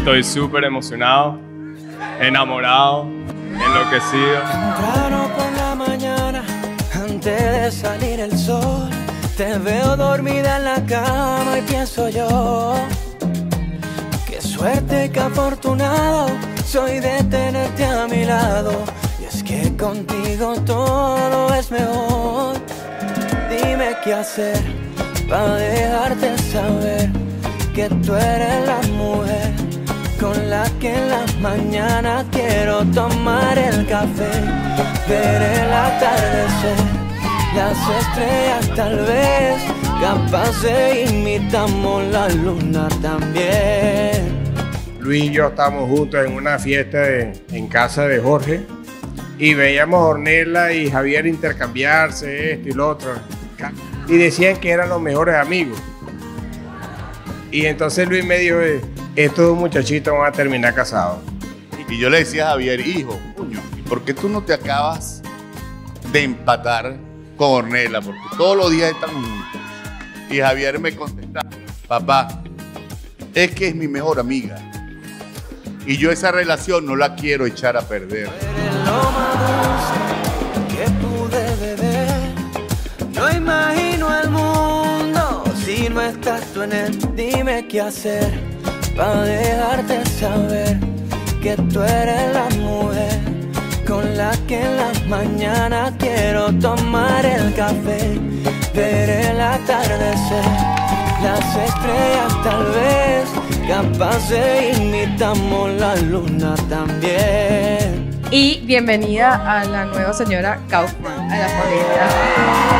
Estoy súper emocionado, enamorado, enloquecido. Temprano por la mañana, antes de salir el sol, te veo dormida en la cama y pienso yo. Qué suerte, qué afortunado soy de tenerte a mi lado. Y es que contigo todo es mejor. Dime qué hacer para dejarte saber que tú eres la mujer la que en las mañanas quiero tomar el café, ver el atardecer, las estrellas tal vez, capaz de imitamos la luna también. Luis y yo estábamos juntos en una fiesta de- en casa de Jorge y veíamos a Ornella y Javier intercambiarse esto y lo otro. Y decían que eran los mejores amigos. Y entonces Luis me dijo, eh, estos dos muchachitos van a terminar casados. Y yo le decía a Javier, hijo, coño, ¿y por qué tú no te acabas de empatar con Ornella? Porque todos los días están juntos. Y Javier me contestaba, papá, es que es mi mejor amiga. Y yo esa relación no la quiero echar a perder. No imagino el mundo si no estás tú en él. Dime qué hacer para dejarte saber que tú eres la mujer con la que en las mañanas quiero tomar el café, ver el atardecer, las estrellas tal vez, capaz de imitamos la luna también. Y bienvenida a la nueva señora Kaufman, a la familia.